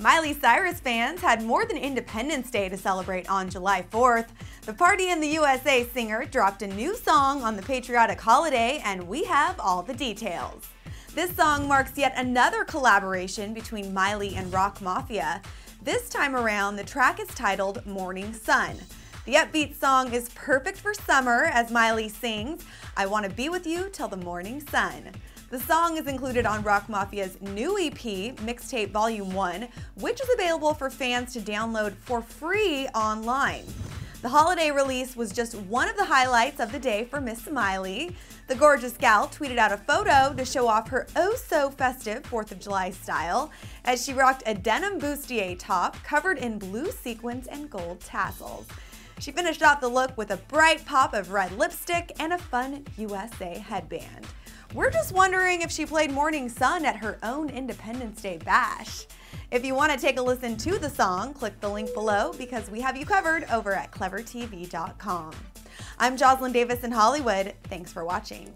Miley Cyrus fans had more than Independence Day to celebrate on July 4th. The Party in the USA singer dropped a new song on the patriotic holiday, and we have all the details. This song marks yet another collaboration between Miley and Rock Mafia. This time around, the track is titled Morning Sun. The upbeat song is perfect for summer as Miley sings, I want to be with you till the morning sun. The song is included on Rock Mafia's new EP, Mixtape Volume 1, which is available for fans to download for free online. The holiday release was just one of the highlights of the day for Miss Miley. The gorgeous gal tweeted out a photo to show off her oh so festive 4th of July style as she rocked a denim bustier top covered in blue sequins and gold tassels. She finished off the look with a bright pop of red lipstick and a fun USA headband. We're just wondering if she played Morning Sun at her own Independence Day bash. If you want to take a listen to the song, click the link below because we have you covered over at clevvertv.com. I'm Joslyn Davis in Hollywood. Thanks for watching.